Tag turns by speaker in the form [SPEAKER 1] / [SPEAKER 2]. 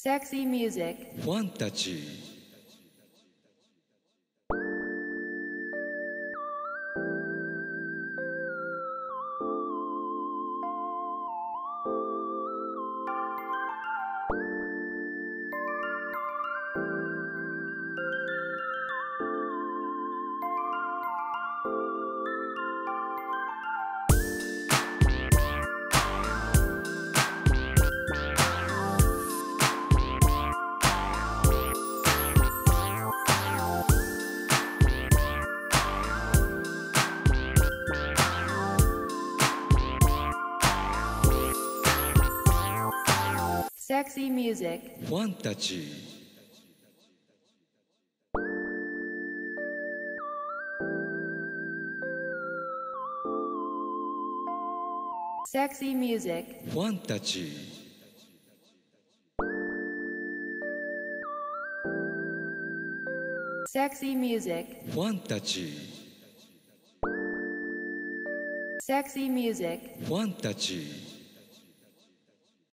[SPEAKER 1] Sexy music.
[SPEAKER 2] ファンタジー
[SPEAKER 1] Sexy music.
[SPEAKER 2] ファンタジー
[SPEAKER 1] Sexy music.
[SPEAKER 2] ファンタジー
[SPEAKER 1] Sexy music.
[SPEAKER 2] ファンタジー
[SPEAKER 1] Sexy music.
[SPEAKER 2] ファンタジー